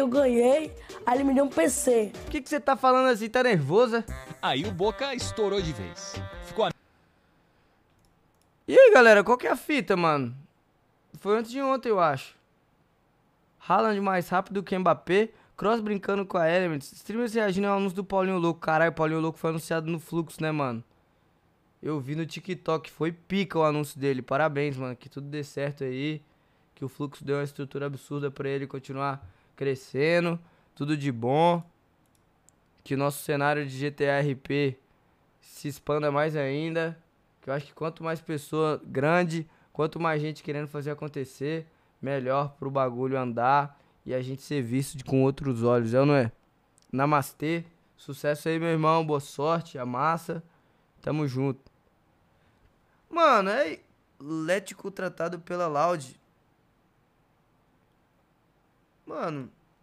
eu ganhei, aí ele me deu um PC. O que, que você tá falando assim? Tá nervosa? Aí o Boca estourou de vez. Ficou a... E aí, galera, qual que é a fita, mano? Foi antes de ontem, eu acho. Haaland mais rápido que Mbappé. Cross brincando com a Elements. Streamers reagindo ao anúncio do Paulinho Louco. Caralho, Paulinho Louco foi anunciado no Fluxo, né, mano? Eu vi no TikTok. Foi pica o anúncio dele. Parabéns, mano. Que tudo dê certo aí. Que o Fluxo deu uma estrutura absurda pra ele continuar crescendo. Tudo de bom. Que nosso cenário de GTA RP se expanda mais ainda. Que eu acho que quanto mais pessoa grande, quanto mais gente querendo fazer acontecer, melhor pro bagulho andar e a gente ser visto com outros olhos, é ou não é? Namastê, sucesso aí, meu irmão, boa sorte, a massa, tamo junto. Mano, é Lético tratado pela Loud. Mano,